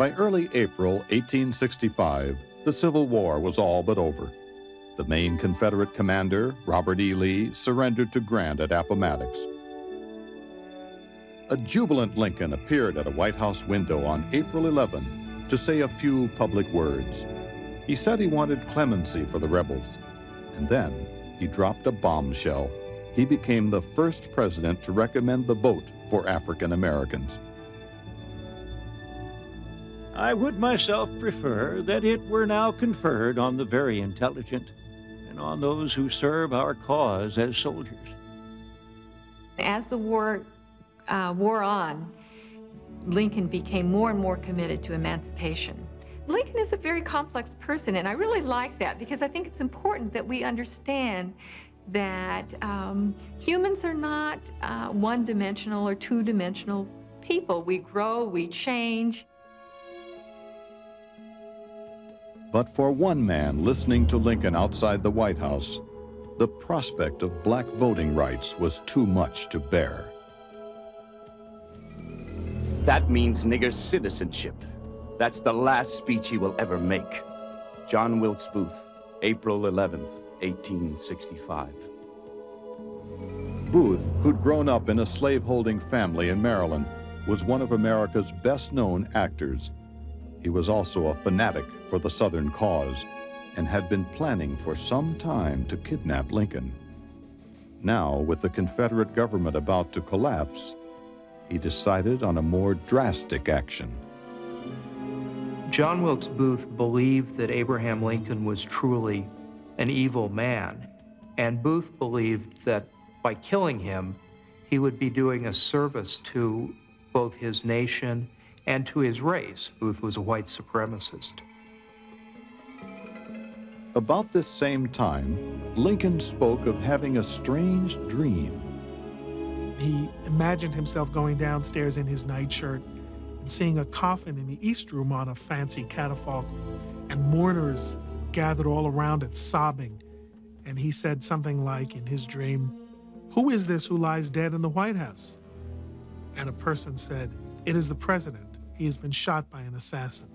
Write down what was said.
By early April 1865, the Civil War was all but over. The main Confederate commander, Robert E. Lee, surrendered to Grant at Appomattox. A jubilant Lincoln appeared at a White House window on April 11 to say a few public words. He said he wanted clemency for the rebels, and then he dropped a bombshell. He became the first president to recommend the vote for African Americans. I would myself prefer that it were now conferred on the very intelligent and on those who serve our cause as soldiers. As the war uh, wore on, Lincoln became more and more committed to emancipation. Lincoln is a very complex person, and I really like that because I think it's important that we understand that um, humans are not uh, one dimensional or two dimensional people. We grow, we change. But for one man listening to Lincoln outside the White House, the prospect of black voting rights was too much to bear. That means nigger citizenship. That's the last speech he will ever make. John Wilkes Booth, April 11th, 1865. Booth, who'd grown up in a slaveholding family in Maryland, was one of America's best known actors. He was also a fanatic for the Southern cause and had been planning for some time to kidnap Lincoln. Now, with the Confederate government about to collapse, he decided on a more drastic action. John Wilkes Booth believed that Abraham Lincoln was truly an evil man, and Booth believed that by killing him, he would be doing a service to both his nation and to his race. Booth was a white supremacist. About this same time, Lincoln spoke of having a strange dream. He imagined himself going downstairs in his nightshirt and seeing a coffin in the East Room on a fancy catafalque, and mourners gathered all around it, sobbing. And he said something like in his dream, Who is this who lies dead in the White House? And a person said, It is the president. He has been shot by an assassin.